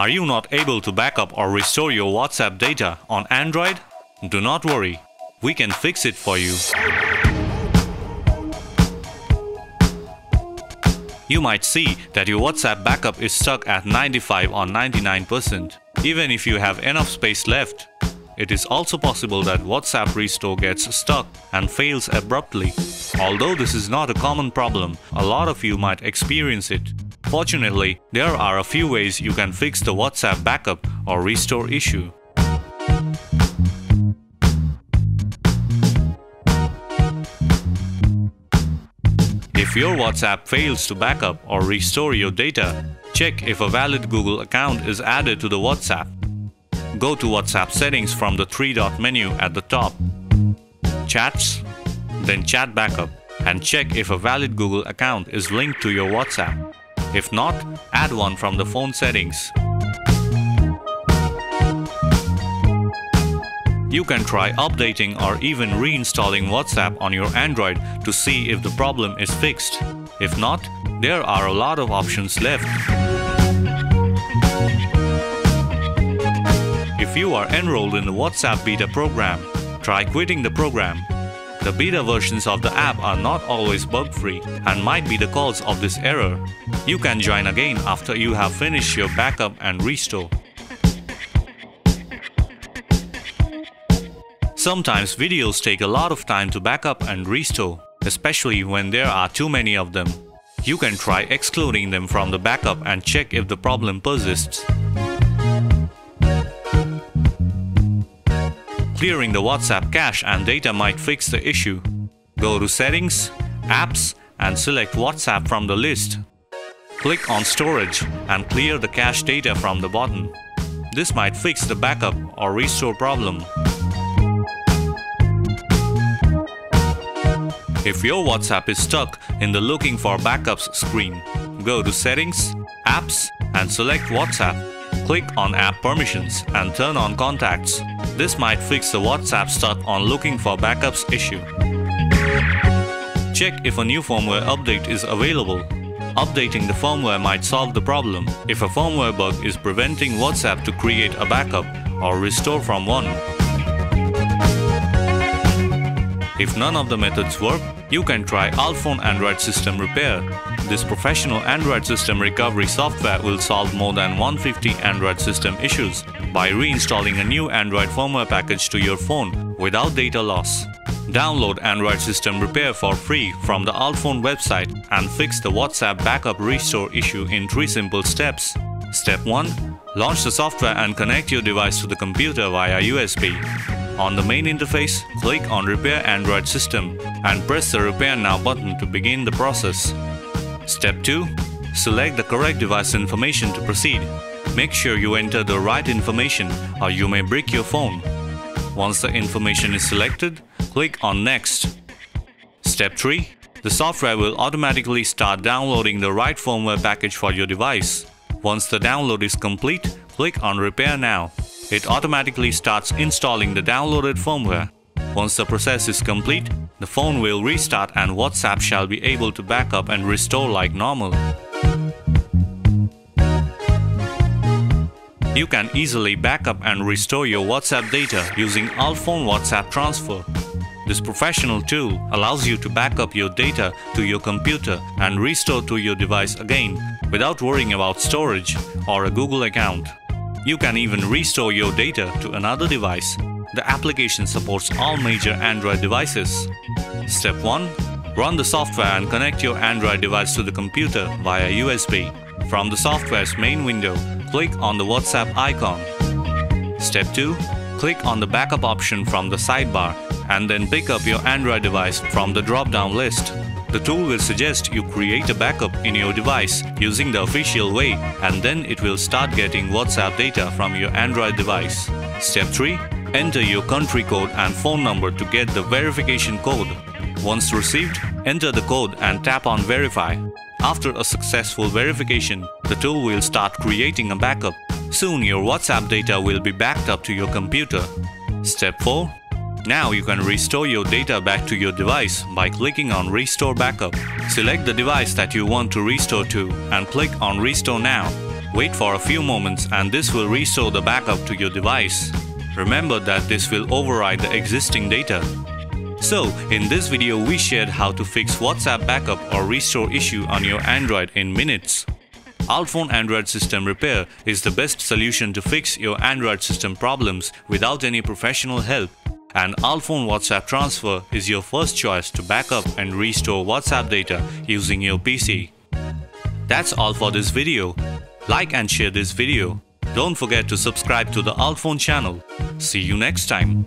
Are you not able to backup or restore your WhatsApp data on Android? Do not worry, we can fix it for you. You might see that your WhatsApp backup is stuck at 95 or 99%. Even if you have enough space left, it is also possible that WhatsApp Restore gets stuck and fails abruptly. Although this is not a common problem, a lot of you might experience it. Fortunately, there are a few ways you can fix the WhatsApp backup or restore issue. If your WhatsApp fails to backup or restore your data, check if a valid Google account is added to the WhatsApp. Go to WhatsApp settings from the three-dot menu at the top. Chats, then Chat Backup, and check if a valid Google account is linked to your WhatsApp. If not, add one from the phone settings. You can try updating or even reinstalling WhatsApp on your Android to see if the problem is fixed. If not, there are a lot of options left. If you are enrolled in the WhatsApp beta program, try quitting the program. The beta versions of the app are not always bug-free and might be the cause of this error. You can join again after you have finished your backup and restore. Sometimes videos take a lot of time to backup and restore, especially when there are too many of them. You can try excluding them from the backup and check if the problem persists. Clearing the WhatsApp cache and data might fix the issue. Go to Settings, Apps and select WhatsApp from the list. Click on Storage and clear the cache data from the bottom. This might fix the backup or restore problem. If your WhatsApp is stuck in the Looking for Backups screen, go to Settings, Apps and select WhatsApp. Click on App Permissions and turn on Contacts. This might fix the WhatsApp stuck on Looking for Backups issue. Check if a new firmware update is available. Updating the firmware might solve the problem if a firmware bug is preventing WhatsApp to create a backup or restore from one. If none of the methods work, you can try UltFone Android System Repair. This professional Android system recovery software will solve more than 150 Android system issues by reinstalling a new Android firmware package to your phone without data loss. Download Android System Repair for free from the UltFone website and fix the WhatsApp backup restore issue in three simple steps. Step 1. Launch the software and connect your device to the computer via USB. On the main interface, click on Repair Android System and press the Repair Now button to begin the process. Step 2. Select the correct device information to proceed. Make sure you enter the right information or you may break your phone. Once the information is selected, click on Next. Step 3. The software will automatically start downloading the right firmware package for your device. Once the download is complete, click on Repair Now. It automatically starts installing the downloaded firmware. Once the process is complete, the phone will restart and WhatsApp shall be able to back up and restore like normal. You can easily backup and restore your WhatsApp data using UltFone WhatsApp Transfer. This professional tool allows you to backup your data to your computer and restore to your device again without worrying about storage or a Google account. You can even restore your data to another device. The application supports all major Android devices. Step 1. Run the software and connect your Android device to the computer via USB. From the software's main window, click on the WhatsApp icon. Step 2. Click on the backup option from the sidebar and then pick up your Android device from the drop-down list. The tool will suggest you create a backup in your device using the official way and then it will start getting WhatsApp data from your Android device. Step 3. Enter your country code and phone number to get the verification code. Once received, enter the code and tap on Verify. After a successful verification, the tool will start creating a backup. Soon your WhatsApp data will be backed up to your computer. Step 4. Now you can restore your data back to your device by clicking on Restore Backup. Select the device that you want to restore to and click on Restore Now. Wait for a few moments and this will restore the backup to your device. Remember that this will override the existing data. So, in this video we shared how to fix WhatsApp backup or restore issue on your Android in minutes. UltFone Android System Repair is the best solution to fix your Android system problems without any professional help. And UltFone WhatsApp Transfer is your first choice to backup and restore WhatsApp data using your PC. That's all for this video. Like and share this video. Don't forget to subscribe to the UltFone channel. See you next time.